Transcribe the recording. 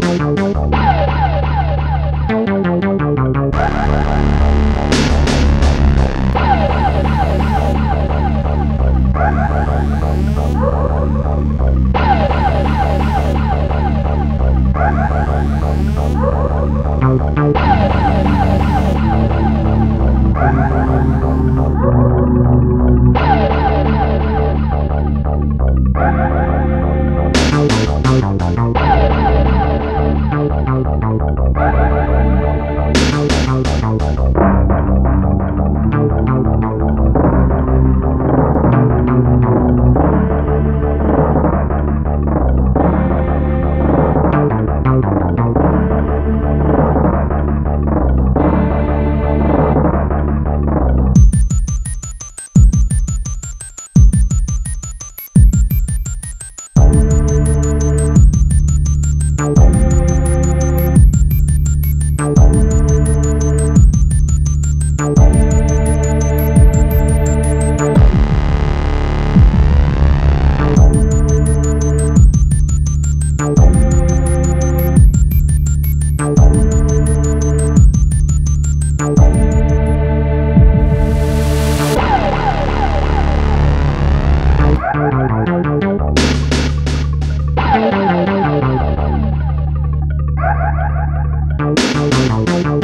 Bye. Thank you.